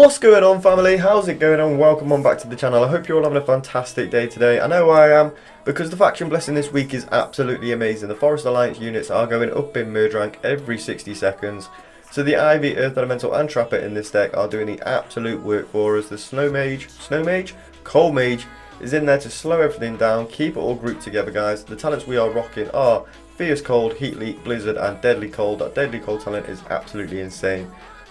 What's going on family? How's it going on? Welcome on back to the channel. I hope you're all having a fantastic day today. I know I am because the faction blessing this week is absolutely amazing. The Forest Alliance units are going up in merge rank every 60 seconds. So the Ivy, Earth Elemental and Trapper in this deck are doing the absolute work for us. The Snow Mage, Snow Mage, Cold Mage is in there to slow everything down, keep it all grouped together guys. The talents we are rocking are Fierce Cold, Heat Leak, Blizzard and Deadly Cold. That Deadly Cold talent is absolutely insane.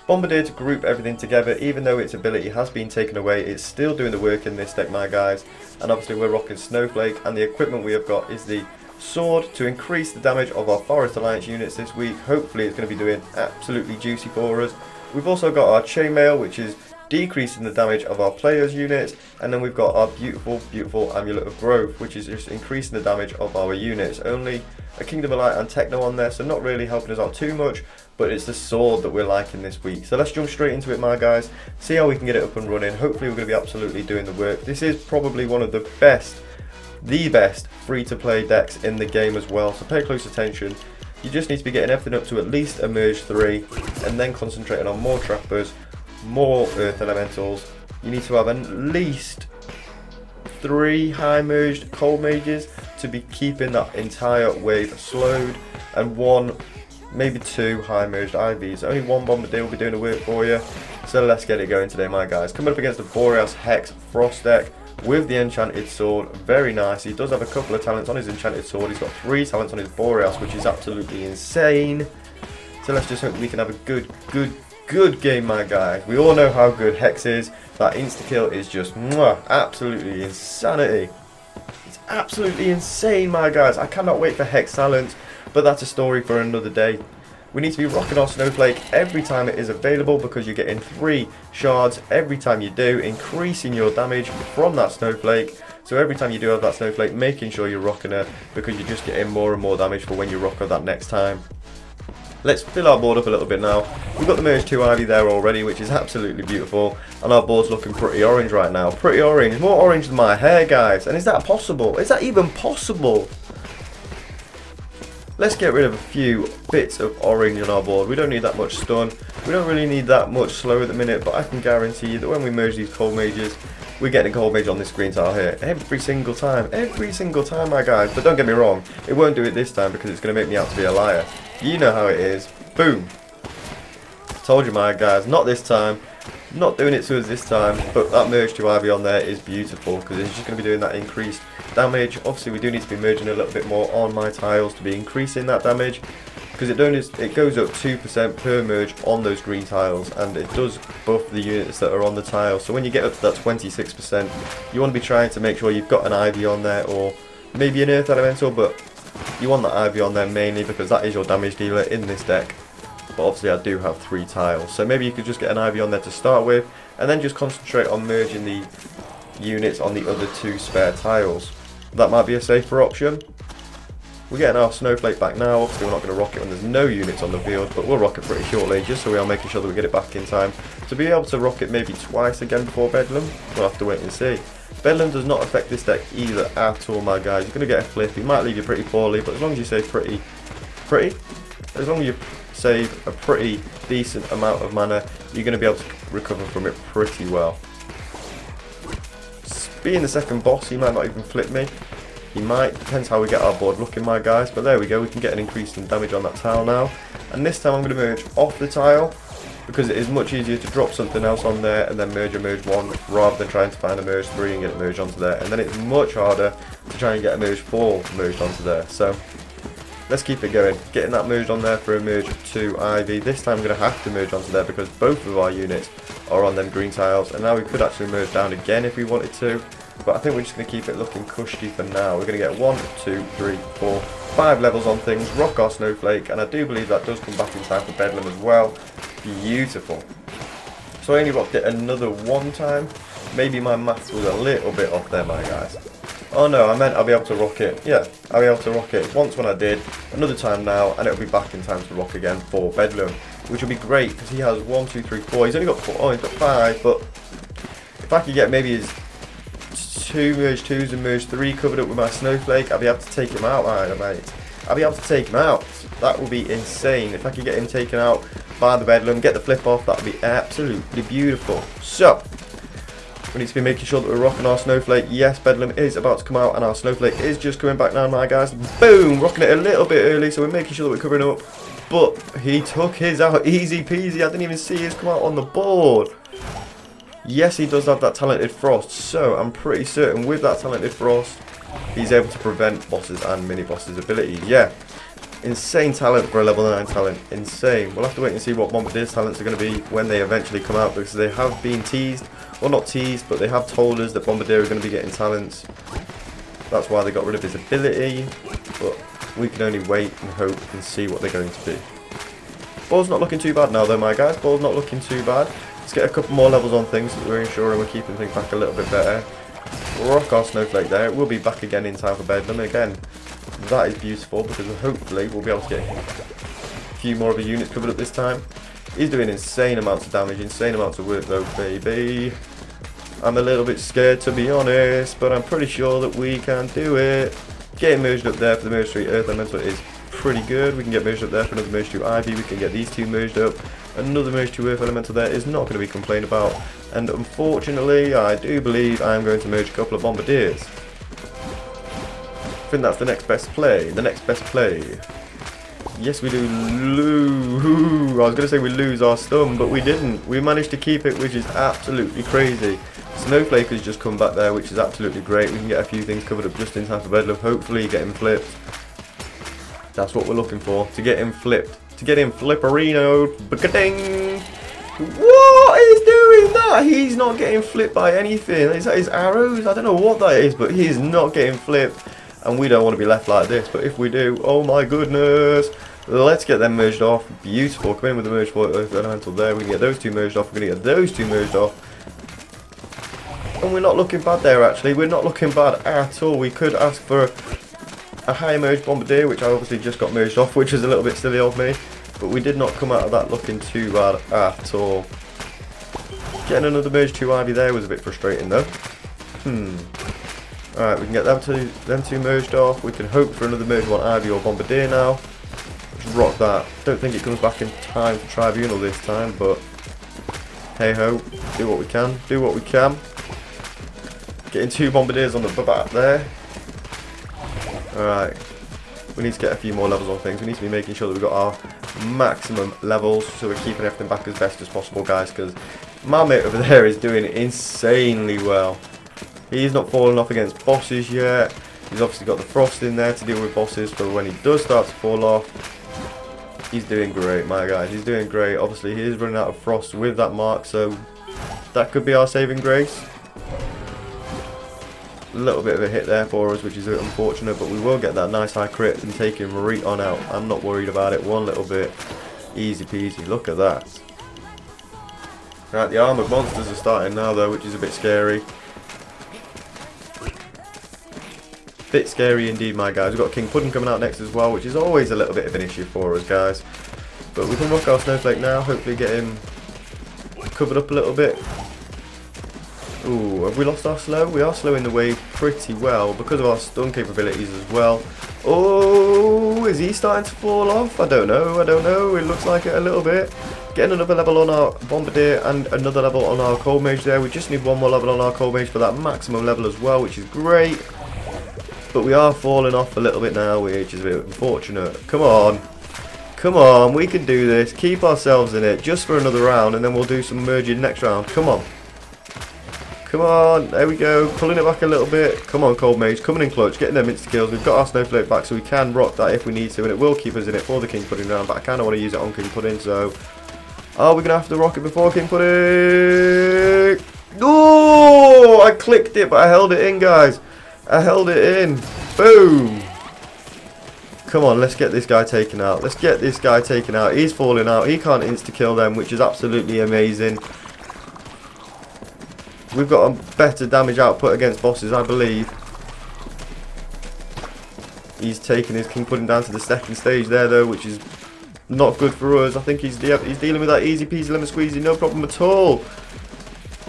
Bombardier to group everything together, even though its ability has been taken away, it's still doing the work in this deck, my guys. And obviously we're rocking Snowflake, and the equipment we have got is the sword to increase the damage of our Forest Alliance units this week. Hopefully it's going to be doing absolutely juicy for us. We've also got our chainmail, which is decreasing the damage of our players' units, and then we've got our beautiful, beautiful Amulet of Growth, which is just increasing the damage of our units. Only a Kingdom of Light and Techno on there, so not really helping us out too much, but it's the sword that we're liking this week. So let's jump straight into it, my guys, see how we can get it up and running. Hopefully we're going to be absolutely doing the work. This is probably one of the best, the best free-to-play decks in the game as well, so pay close attention. You just need to be getting everything up to at least a merge 3, and then concentrating on more trappers, more earth elementals. You need to have at least three high merged cold mages to be keeping that entire wave slowed and one maybe two high merged Ivies. Only one bombardier will be doing the work for you. So let's get it going today my guys. Coming up against the Boreas Hex Frost deck with the Enchanted Sword. Very nice. He does have a couple of talents on his Enchanted Sword. He's got three talents on his Boreas which is absolutely insane. So let's just hope we can have a good, good, good game my guys. We all know how good Hex is. That insta-kill is just mwah, absolutely insanity. Absolutely insane my guys. I cannot wait for Hex Silence. But that's a story for another day. We need to be rocking our Snowflake every time it is available because you're getting 3 shards every time you do, increasing your damage from that Snowflake. So every time you do have that Snowflake, making sure you're rocking it because you're just getting more and more damage for when you rock her that next time. Let's fill our board up a little bit now. We've got the Merge 2 Ivy there already, which is absolutely beautiful. And our board's looking pretty orange right now. Pretty orange. More orange than my hair, guys. And is that possible? Is that even possible? Let's get rid of a few bits of orange on our board. We don't need that much stun. We don't really need that much slow at the minute, but I can guarantee you that when we merge these cold mages, we're getting a cold mage on this green tile here every single time. Every single time, my guys. But don't get me wrong, it won't do it this time because it's going to make me out to be a liar. You know how it is. Boom. Told you, my guys. Not this time. Not doing it to us this time, but that merge to Ivy on there is beautiful because it's just going to be doing that increased damage. Obviously, we do need to be merging a little bit more on my tiles to be increasing that damage because it, don't is it goes up 2% per merge on those green tiles and it does buff the units that are on the tile. So when you get up to that 26%, you want to be trying to make sure you've got an Ivy on there or maybe an Earth Elemental, but you want that Ivy on there mainly because that is your damage dealer in this deck but obviously I do have three tiles. So maybe you could just get an Ivy on there to start with, and then just concentrate on merging the units on the other two spare tiles. That might be a safer option. We're getting our Snowflake back now, obviously we're not going to rock it when there's no units on the field, but we'll rock it pretty shortly, just so we are making sure that we get it back in time. To be able to rock it maybe twice again before Bedlam, we'll have to wait and see. Bedlam does not affect this deck either at all, my guys. You're going to get a flip, he might leave you pretty poorly, but as long as you save pretty, pretty, as long as you save a pretty decent amount of mana, you're going to be able to recover from it pretty well. Being the second boss, he might not even flip me. He might, depends how we get our board looking my guys, but there we go, we can get an increase in damage on that tile now. And this time I'm going to merge off the tile, because it is much easier to drop something else on there and then merge a merge 1 rather than trying to find a merge 3 and get it merged onto there. And then it's much harder to try and get a merge 4 merged onto there. So Let's keep it going. Getting that merged on there for a merge 2 Ivy. This time I'm going to have to merge onto there because both of our units are on them green tiles. And now we could actually merge down again if we wanted to. But I think we're just going to keep it looking cushy for now. We're going to get one, two, three, four, five levels on things. Rock our Snowflake. And I do believe that does come back in time for Bedlam as well. Beautiful. So I only rocked it another one time. Maybe my maths was a little bit off there, my guys. Oh no, I meant I'll be able to rock it. Yeah, I'll be able to rock it once when I did, another time now, and it'll be back in time to rock again for Bedlam, which will be great because he has one, two, three, four. He's only got four. Oh, he's got five, but if I could get maybe his two merge twos and merge three covered up with my snowflake, I'll be able to take him out, right, mate. I'll be able to take him out. That would be insane. If I could get him taken out by the Bedlam, get the flip off, that would be absolutely beautiful. So, we need to be making sure that we're rocking our Snowflake. Yes, Bedlam is about to come out and our Snowflake is just coming back now, my guys. Boom! Rocking it a little bit early, so we're making sure that we're covering up. But he took his out easy peasy. I didn't even see his come out on the board. Yes, he does have that talented Frost, so I'm pretty certain with that talented Frost, he's able to prevent bosses and mini-bosses' abilities. Yeah, insane talent for a level 9 talent. Insane. We'll have to wait and see what Bombardier's talents are going to be when they eventually come out because they have been teased. Well, not teased, but they have told us that Bombardier is going to be getting talents. That's why they got rid of his ability. But we can only wait and hope and see what they're going to be. Ball's not looking too bad now though, my guys. Ball's not looking too bad. Let's get a couple more levels on things so we're ensuring we're keeping things back a little bit better. Rock our snowflake there. We'll be back again in time for Bedlam. Again, that is beautiful because hopefully we'll be able to get a few more of the units covered up this time. He's doing insane amounts of damage, insane amounts of work though, baby. I'm a little bit scared to be honest, but I'm pretty sure that we can do it. Getting merged up there for the 3 Earth Elemental is pretty good. We can get merged up there for another Merge 2 Ivy. We can get these two merged up. Another Merge 2 Earth Elemental there is not going to be complained about. And unfortunately, I do believe I'm going to merge a couple of Bombardiers. I think that's the next best play. The next best play. Yes, we do lose. I was going to say we lose our stun, but we didn't. We managed to keep it, which is absolutely crazy. Snowflake has just come back there, which is absolutely great. We can get a few things covered up just in time for Bedlam. Hopefully get him flipped. That's what we're looking for. To get him flipped to get him flipperino. Ba-ding! What is doing that? He's not getting flipped by anything. Is that his arrows? I don't know what that is, but he's not getting flipped. And we don't want to be left like this. But if we do, oh my goodness. Let's get them merged off. Beautiful. Come in with the merge for elemental there. We can get those two merged off. We're going to get those two merged off. And we're not looking bad there, actually. We're not looking bad at all. We could ask for a high merge bombardier, which I obviously just got merged off, which is a little bit silly of me. But we did not come out of that looking too bad at all. Getting another merge 2 Ivy there was a bit frustrating though. Hmm. Alright, we can get them two, them two merged off. We can hope for another merge 1 Ivy or Bombardier now. Just rock that. Don't think it comes back in time for Tribunal this time, but hey ho, do what we can, do what we can. Getting two Bombardiers on the back there. Alright. We need to get a few more levels on things. We need to be making sure that we've got our maximum levels so we're keeping everything back as best as possible, guys, because my mate over there is doing insanely well. He's not falling off against bosses yet. He's obviously got the frost in there to deal with bosses but when he does start to fall off. He's doing great, my guys. He's doing great. Obviously, he is running out of frost with that mark, so that could be our saving grace little bit of a hit there for us, which is unfortunate, but we will get that nice high crit and take him right on out. I'm not worried about it one little bit. Easy peasy. Look at that. Right, the armoured monsters are starting now, though, which is a bit scary. Bit scary indeed, my guys. We've got King Pudding coming out next as well, which is always a little bit of an issue for us, guys. But we can rock our Snowflake now, hopefully get him covered up a little bit. Ooh, have we lost our slow? We are slowing the wave pretty well because of our stun capabilities as well. Oh, is he starting to fall off? I don't know, I don't know. It looks like it a little bit. Getting another level on our Bombardier and another level on our Cold Mage there. We just need one more level on our Cold Mage for that maximum level as well, which is great. But we are falling off a little bit now, which is a bit unfortunate. Come on. Come on, we can do this. Keep ourselves in it just for another round and then we'll do some merging next round. Come on. Come on, there we go. Pulling it back a little bit. Come on, Cold Mage. Coming in clutch. Getting them insta kills. We've got our Snowflake back, so we can rock that if we need to. And it will keep us in it for the King Pudding round. But I kind of want to use it on King Pudding, so... Are we going to have to rock it before King Pudding? Oh! I clicked it, but I held it in, guys. I held it in. Boom! Come on, let's get this guy taken out. Let's get this guy taken out. He's falling out. He can't insta-kill them, which is absolutely amazing. We've got a better damage output against bosses, I believe. He's taking his King Pudding down to the second stage there, though, which is not good for us. I think he's de he's dealing with that easy peasy lemon squeezy, no problem at all.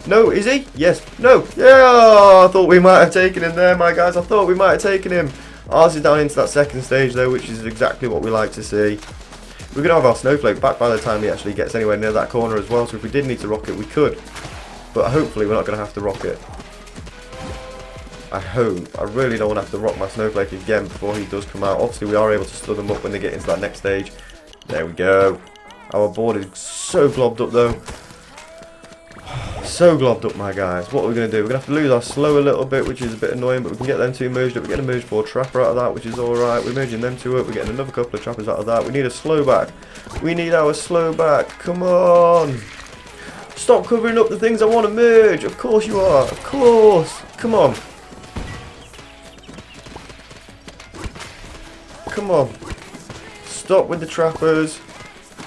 No, is he? Yes. No. Yeah, I thought we might have taken him there, my guys. I thought we might have taken him. Ours is down into that second stage, though, which is exactly what we like to see. We're going to have our Snowflake back by the time he actually gets anywhere near that corner as well. So if we did need to rock it, we could. But hopefully we're not going to have to rock it. I hope. I really don't want to have to rock my Snowflake again before he does come out. Obviously we are able to stun them up when they get into that next stage. There we go. Our board is so globbed up though. So globbed up, my guys. What are we going to do? We're going to have to lose our slow a little bit, which is a bit annoying, but we can get them two merged up. We're a merge board trapper out of that, which is alright. We're merging them two up. We're getting another couple of trappers out of that. We need a slow back. We need our slow back. Come on. Stop covering up the things I want to merge. Of course you are. Of course. Come on. Come on. Stop with the trappers.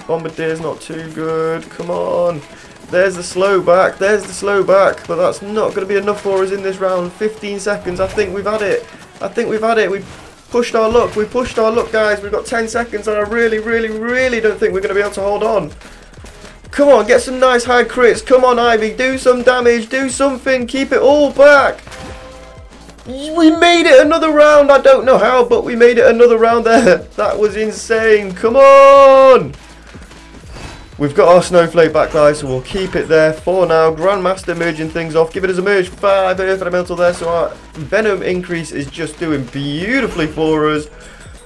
Bombardier's not too good. Come on. There's the slow back. There's the slow back. But that's not going to be enough for us in this round. 15 seconds. I think we've had it. I think we've had it. We've pushed our luck. We pushed our luck, guys. We've got 10 seconds. And I really, really, really don't think we're going to be able to hold on. Come on, get some nice high crits. Come on, Ivy. Do some damage. Do something. Keep it all back. We made it another round. I don't know how, but we made it another round there. That was insane. Come on. We've got our snowflake back guys, so we'll keep it there for now. Grandmaster merging things off, giving us a merge 5 Earth Elemental there, so our Venom increase is just doing beautifully for us.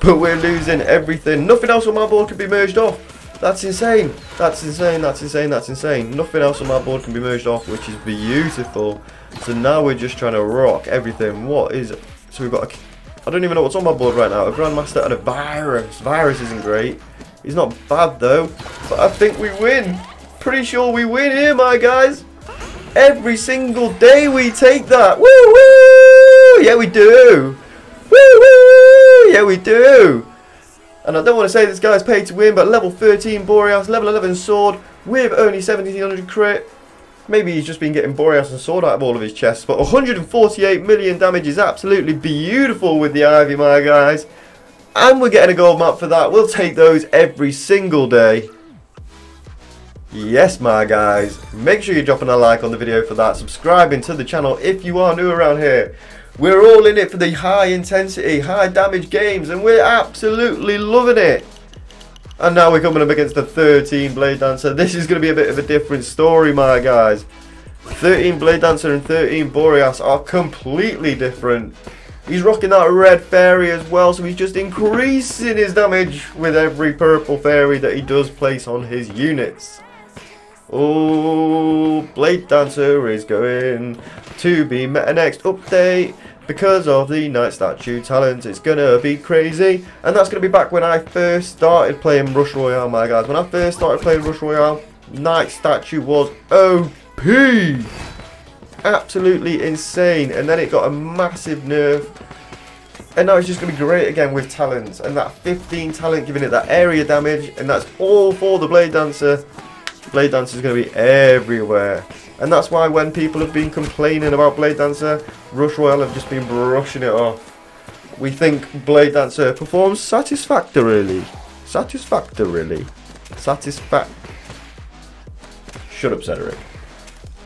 But we're losing everything. Nothing else on my board can be merged off. That's insane. That's insane, that's insane, that's insane. Nothing else on my board can be merged off, which is beautiful. So now we're just trying to rock everything. What is... It? So we've got a... I don't even know what's on my board right now. A Grandmaster and a Virus. Virus isn't great. He's not bad though. But I think we win. Pretty sure we win here, my guys. Every single day we take that. Woo woo! Yeah, we do. Woo woo! Yeah, we do. And I don't want to say this guy's paid to win, but level 13 Boreas, level 11 Sword, with only 1700 crit. Maybe he's just been getting Boreas and Sword out of all of his chests, but 148 million damage is absolutely beautiful with the Ivy, my guys. And we're getting a gold map for that. We'll take those every single day. Yes, my guys. Make sure you're dropping a like on the video for that. Subscribing to the channel if you are new around here. We're all in it for the high intensity, high damage games, and we're absolutely loving it. And now we're coming up against the 13 Blade Dancer. This is going to be a bit of a different story, my guys. 13 Blade Dancer and 13 Boreas are completely different. He's rocking that red fairy as well, so he's just increasing his damage with every purple fairy that he does place on his units. Oh, Blade Dancer is going to be meta next update because of the Knight Statue talent. It's gonna be crazy, and that's gonna be back when I first started playing Rush Royale, my guys. When I first started playing Rush Royale, Knight Statue was OP absolutely insane. And then it got a massive nerf. And now it's just going to be great again with talents. And that 15 talent giving it that area damage. And that's all for the Blade Dancer. Blade Dancer is going to be everywhere. And that's why when people have been complaining about Blade Dancer, Rush Royale have just been brushing it off. We think Blade Dancer performs satisfactorily. Satisfactorily. Satisfact. Shut up, Sederik.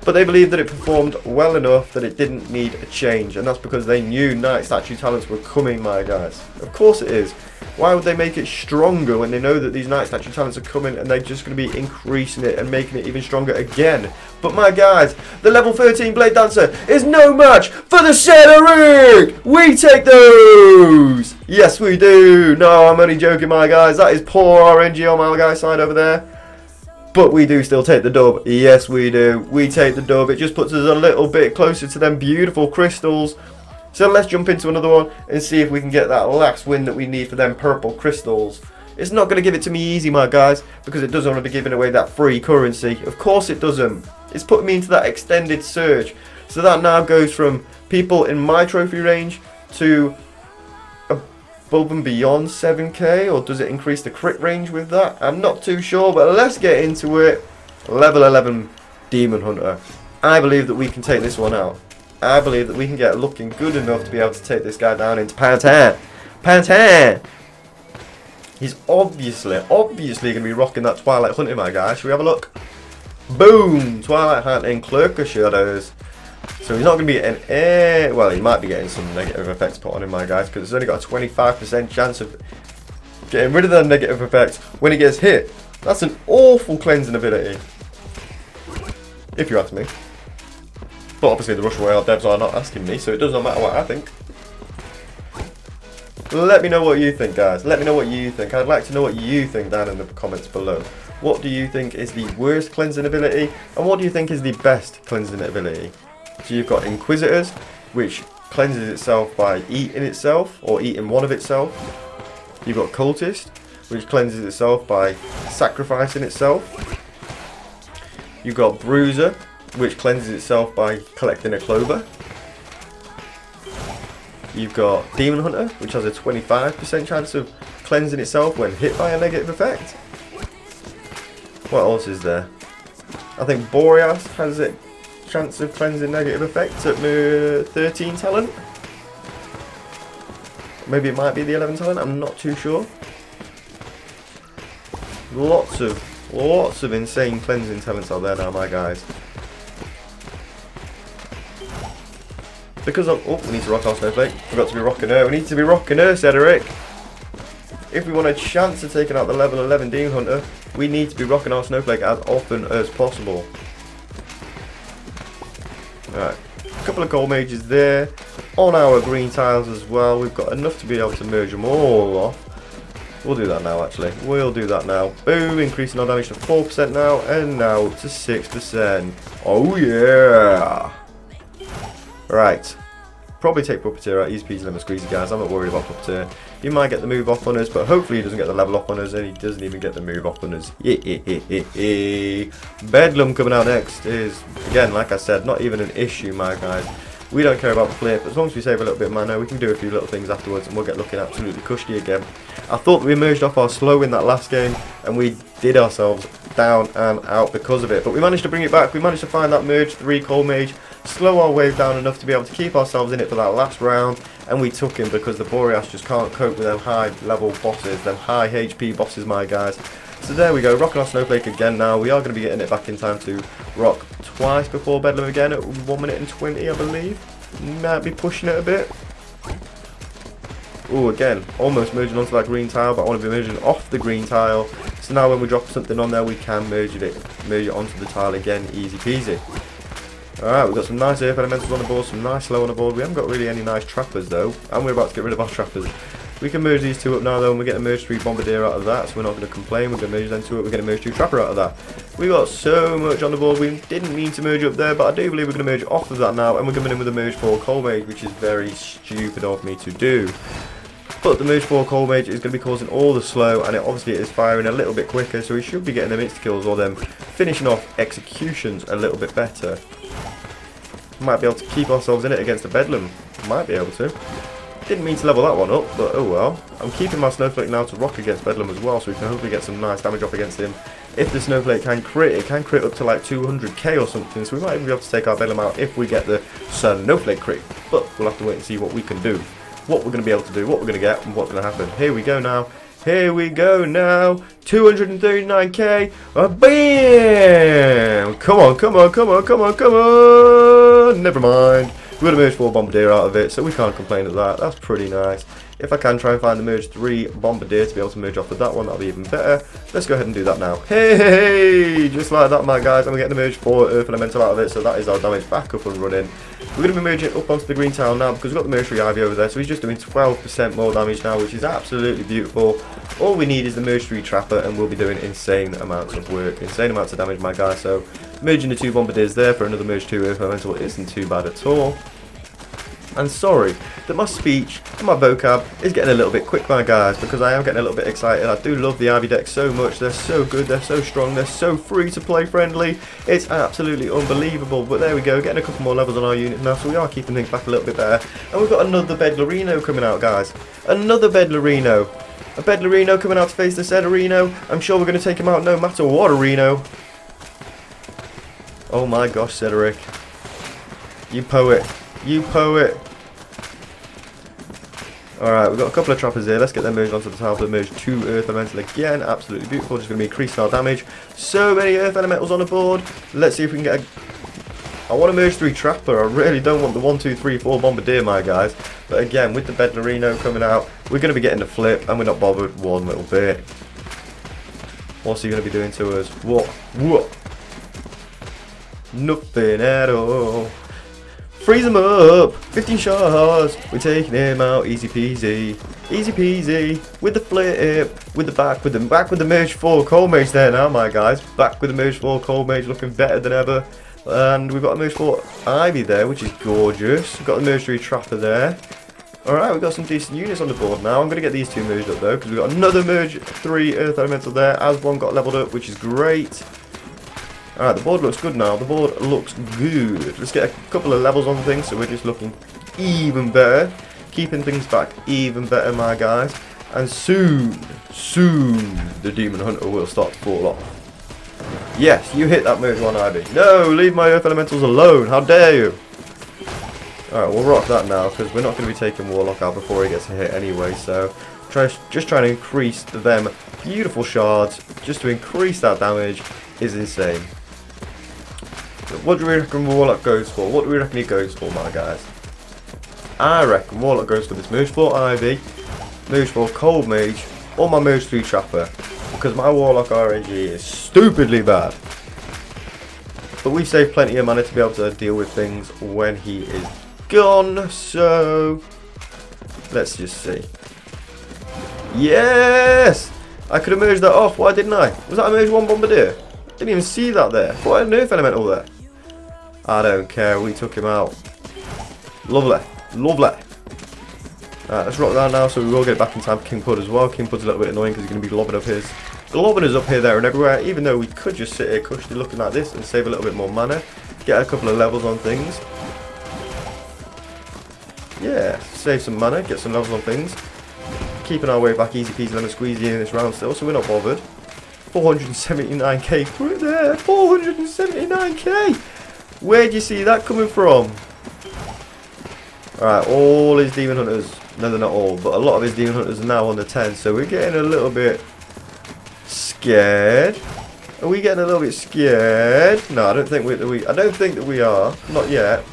But they believed that it performed well enough that it didn't need a change, and that's because they knew Knight Statue talents were coming, my guys. Of course it is. Why would they make it stronger when they know that these Knight Statue talents are coming and they're just going to be increasing it and making it even stronger again? But my guys, the level 13 Blade Dancer is no match for the Sederik! We take those! Yes, we do! No, I'm only joking, my guys. That is poor RNG on my guy's side over there. But we do still take the dub. Yes, we do. We take the dub. It just puts us a little bit closer to them beautiful crystals. So let's jump into another one and see if we can get that last win that we need for them purple crystals. It's not going to give it to me easy, my guys, because it doesn't want to be giving away that free currency. Of course it doesn't. It's putting me into that extended search. So that now goes from people in my trophy range to above and beyond 7k or does it increase the crit range with that? I'm not too sure but let's get into it. Level 11 Demon Hunter. I believe that we can take this one out. I believe that we can get looking good enough to be able to take this guy down into Pantan. Pantan! He's obviously, obviously going to be rocking that Twilight Hunting, my guy. Should we have a look? Boom! Twilight Hunting, Cloak of Shadows. So he's not going to be getting any, well he might be getting some negative effects put on him my guys because it's only got a 25% chance of Getting rid of the negative effects when he gets hit. That's an awful cleansing ability. If you ask me. But obviously the Rush Royale devs are not asking me, so it doesn't matter what I think. Let me know what you think, guys. Let me know what you think. I'd like to know what you think down in the comments below. What do you think is the worst cleansing ability? And what do you think is the best cleansing ability? So you've got Inquisitors, which cleanses itself by eating itself, or eating one of itself. You've got Cultist, which cleanses itself by sacrificing itself. You've got Bruiser, which cleanses itself by collecting a clover. You've got Demon Hunter, which has a 25% chance of cleansing itself when hit by a negative effect. What else is there? I think Boreas has a chance of cleansing negative effects at 13 talent. Maybe it might be the 11 talent, I'm not too sure. Lots of, lots of insane cleansing talents out there now, my guys. Because of, oh, we need to rock our snowflake. Forgot to be rocking her. We need to be rocking her, Sederik. If we want a chance of taking out the level 11 Demon Hunter, we need to be rocking our snowflake as often as possible. Alright, a couple of cold mages there. On our green tiles as well, we've got enough to be able to merge them all off. We'll do that now actually. We'll do that now. Boom, increasing our damage to 4% now, and now to 6%. Oh yeah! Right. Probably take Puppeteer out. He's peasy lemon squeezy, guys. I'm not worried about Puppeteer. He might get the move off on us, but hopefully he doesn't get the level off on us, and he doesn't even get the move off on us. Bedlam coming out next is, again, like I said, not even an issue, my guys. We don't care about the flip. As long as we save a little bit of mana, we can do a few little things afterwards, and we'll get looking absolutely cushy again. I thought we merged off our slow in that last game, and we did ourselves down and out because of it. But we managed to bring it back. We managed to find that merge 3 Cold Mage slow our wave down enough to be able to keep ourselves in it for that last round and we took him because the Boreas just can't cope with them high level bosses, them high HP bosses my guys. So there we go, rocking our Snowflake again now. We are going to be getting it back in time to rock twice before Bedlam again at 1 minute and 20 I believe. Might be pushing it a bit. Oh, again, almost merging onto that green tile, but I want to be merging off the green tile. So now when we drop something on there, we can merge it, merge it onto the tile again, easy peasy. Alright, we've got some nice earth elementals on the board, some nice slow on the board. We haven't got really any nice trappers though, and we're about to get rid of our trappers. We can merge these two up now though, and we get a merge 3 bombardier out of that, so we're not going to complain. We're going to merge them two up, we're going to merge 2 trapper out of that. We got so much on the board, we didn't mean to merge up there, but I do believe we're going to merge off of that now, and we're coming in with a merge 4 Cold Mage, which is very stupid of me to do. But the Merge 4 Cold Mage is going to be causing all the slow, and it obviously is firing a little bit quicker, so we should be getting them insta-kills or them finishing off executions a little bit better. Might be able to keep ourselves in it against the Bedlam. Might be able to. Didn't mean to level that one up, but oh well. I'm keeping my Snowflake now to rock against Bedlam as well, so we can hopefully get some nice damage off against him. If the Snowflake can crit, it can crit up to like 200k or something, so we might even be able to take our Bedlam out if we get the Snowflake crit. But we'll have to wait and see what we can do. What we're going to be able to do, what we're going to get, and what's going to happen. Here we go now. Here we go now. 239k. Uh, bam! Come on, come on, come on, come on, come on. Never mind. We're going to merge 4 Bombardier out of it, so we can't complain at that. That's pretty nice. If I can try and find the merge 3 Bombardier to be able to merge off with that one, that'll be even better. Let's go ahead and do that now. Hey, just like that, my guys. I'm getting the merge 4 Earth Elemental out of it, so that is our damage back up and running. We're going to be merging up onto the green tile now because we've got the 3 Ivy over there, so he's just doing 12% more damage now, which is absolutely beautiful. All we need is the 3 Trapper, and we'll be doing insane amounts of work, insane amounts of damage, my guy. So, merging the two Bombardiers there for another Merge 2 Earth Elemental isn't too bad at all and sorry that my speech and my vocab is getting a little bit quick my guys because I am getting a little bit excited. I do love the Ivy deck so much. They're so good, they're so strong, they're so free to play friendly. It's absolutely unbelievable. But there we go, getting a couple more levels on our unit now so we are keeping things back a little bit better. And we've got another Bedlarino coming out guys. Another Bedlarino. A Bedlarino coming out to face this Cedorino. I'm sure we're going to take him out no matter what, Areno. Oh my gosh, Sederik. You poet. You poet. Alright, we've got a couple of trappers here. Let's get them merged onto the for merge 2 Earth Elemental again. Absolutely beautiful. Just going to be increasing our damage. So many Earth Elementals on the board. Let's see if we can get a... I want to merge 3 Trapper. I really don't want the 1, 2, 3, 4 Bombardier, my guys. But again, with the Bedlarino coming out, we're going to be getting the flip, and we're not bothered one little bit. What's he going to be doing to us? What? What? Nothing at all. Freeze him up! 15 shots! We're taking him out, easy peasy. Easy peasy. With the flip, with the back, with the back with the Merge 4 Cold Mage there now, my guys. Back with the Merge 4 Cold Mage looking better than ever. And we've got a Merge 4 Ivy there, which is gorgeous. We've got the Merge 3 Trapper there. Alright, we've got some decent units on the board now. I'm going to get these two merged up though, because we've got another Merge 3 Earth Elemental there. As one got leveled up, which is great. Alright, the board looks good now. The board looks good. Let's get a couple of levels on things so we're just looking even better. Keeping things back even better, my guys. And soon, soon, the Demon Hunter will start to fall off. Yes, you hit that move, one, Ivy. No, leave my Earth Elementals alone. How dare you? Alright, we'll rock that now because we're not going to be taking Warlock out before he gets hit anyway. So, try, just trying to increase them beautiful shards just to increase that damage is insane. What do we reckon Warlock goes for? What do we reckon he goes for, my guys? I reckon Warlock goes for this Merge 4 Ivy, Merge 4 Cold Mage, or my Merge 3 Trapper. Because my Warlock RNG is stupidly bad. But we've saved plenty of mana to be able to deal with things when he is gone. So, let's just see. Yes! I could have merged that off. Why didn't I? Was that a merge 1 Bombardier? Didn't even see that there. What an Earth Elemental there. I don't care. We took him out. Lovely. Lovely. Let's rock that now so we will get back in time for King Pud as well. King Pud's a little bit annoying because he's going to be lobbing up his... Lobbing us up here, there and everywhere. Even though we could just sit here cushionly looking like this and save a little bit more mana. Get a couple of levels on things. Yeah, save some mana, get some levels on things. Keeping our way back easy peasy lemon squeezy in this round still, so we're not bothered. 479k right there, 479k! Where'd you see that coming from? Alright, all his Demon Hunters, no they're not all, but a lot of his Demon Hunters are now on the 10, so we're getting a little bit scared. Are we getting a little bit scared? No, I don't think we, we I don't think that we are. Not yet.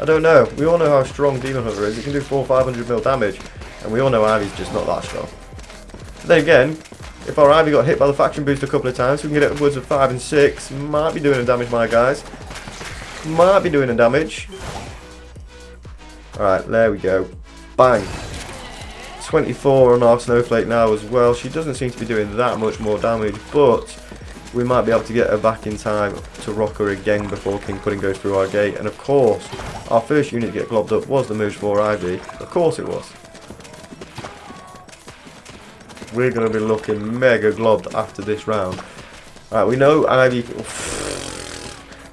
I don't know. We all know how strong Demon Hunter is. He can do 4 500 mil damage. And we all know Ivy's just not that strong. But then again, if our Ivy got hit by the faction boost a couple of times, we can get it upwards of 5 and 6. Might be doing a damage, my guys. Might be doing a damage. Alright, there we go. Bang. 24 on our Snowflake now as well. She doesn't seem to be doing that much more damage, but we might be able to get her back in time to rock her again before King Pudding goes through our gate. And of course, our first unit to get globbed up was the Merge 4 Ivy. Of course it was. We're going to be looking mega globbed after this round. Alright, we know Ivy...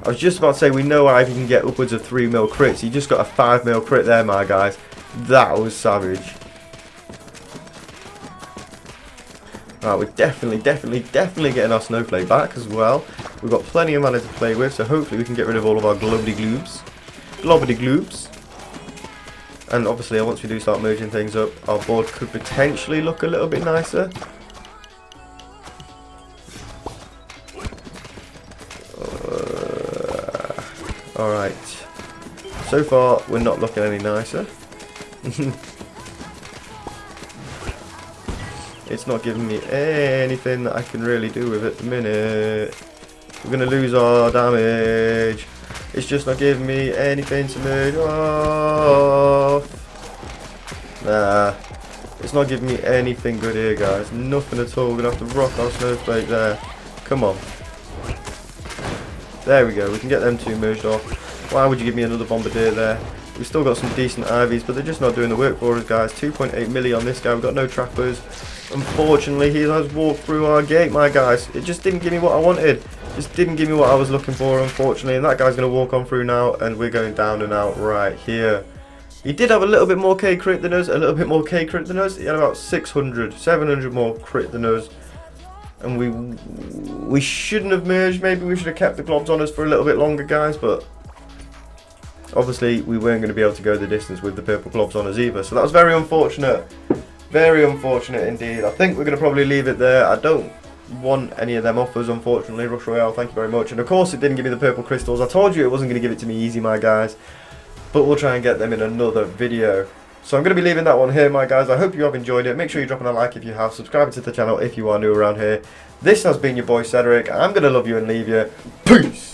I was just about to say, we know Ivy can get upwards of 3 mil crits. He just got a 5 mil crit there, my guys. That was savage. Right, we're definitely, definitely, definitely getting our Snowflake back as well. We've got plenty of mana to play with, so hopefully we can get rid of all of our globby gloobs. Globbity gloobs. And obviously, once we do start merging things up, our board could potentially look a little bit nicer. So far, we're not looking any nicer. It's not giving me anything that I can really do with it at the minute. We're going to lose our damage. It's just not giving me anything to move off. Nah. It's not giving me anything good here, guys. Nothing at all. We're going to have to rock our snowflake there. Come on. There we go. We can get them two merged off. Why would you give me another bombardier there? We've still got some decent ivies, but they're just not doing the work for us, guys. 2.8 milli on this guy. We've got no trappers. Unfortunately, he has walked through our gate, my guys. It just didn't give me what I wanted. Just didn't give me what I was looking for, unfortunately. And that guy's going to walk on through now, and we're going down and out right here. He did have a little bit more K crit than us, a little bit more K crit than us. He had about 600, 700 more crit than us. And we we shouldn't have merged. Maybe we should have kept the globs on us for a little bit longer, guys. But obviously, we weren't going to be able to go the distance with the purple globs on us either. So that was very unfortunate. Very unfortunate indeed. I think we're going to probably leave it there. I don't want any of them offers, unfortunately. Rush Royale, thank you very much. And of course, it didn't give me the purple crystals. I told you it wasn't going to give it to me easy, my guys. but we'll try and get them in another video. So I'm going to be leaving that one here, my guys. I hope you have enjoyed it. Make sure you're dropping a like if you have. Subscribing to the channel if you are new around here. This has been your boy Sederik. I'm going to love you and leave you. Peace!